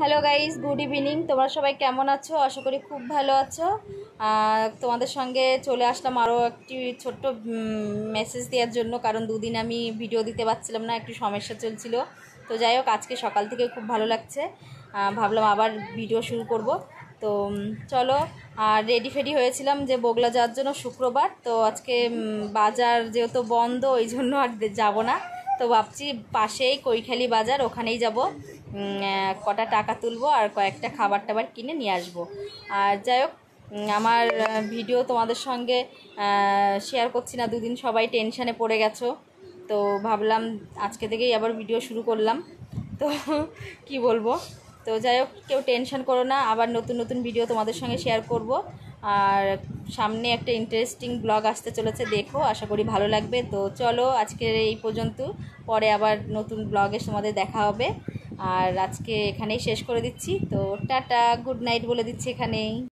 Hello guys good evening তোমরা সবাই কেমন আছো? আশা করি খুব ভালো আছো। তোমাদের সঙ্গে চলে আসলাম আরও একটি ছোট্ট মেসেজ দেওয়ার জন্য। কারণ দুদিন আমি ভিডিও দিতে পারছিলাম না, একটু সমস্যা চলছিল। তো যাই হোক, আজকে সকাল থেকে খুব ভালো লাগছে। ভাবলাম আবার ভিডিও শুরু করব। তো চলো। আর রেডি ফেডি হয়েছিলাম যে বগলা যাওয়ার জন্য শুক্রবার। তো আজকে বাজার যেহেতু বন্ধ, ওই জন্য আর যাব না। তো ভাবছি পাশেই কৈখালি বাজার, ওখানেই যাব। কটা টাকা তুলবো আর কয়েকটা খাবার টাবার কিনে নিয়ে আসব। আর যাই হোক আমার ভিডিও তোমাদের সঙ্গে শেয়ার করছি না, দুদিন সবাই টেনশানে পড়ে গেছো। তো ভাবলাম আজকে থেকেই আবার ভিডিও শুরু করলাম। তো কি বলব? তো যাই হোক, কেউ টেনশন করো না, আবার নতুন নতুন ভিডিও তোমাদের সঙ্গে শেয়ার করব। আর সামনে একটা ইন্টারেস্টিং ব্লগ আসতে চলেছে, দেখো, আশা করি ভালো লাগবে। তো চলো, আজকের এই পর্যন্ত। পরে আবার নতুন ব্লগে তোমাদের দেখা হবে। আর আজকে এখানেই শেষ করে দিচ্ছি। তো টাটা গুড নাইট বলে দিচ্ছি এখানেই।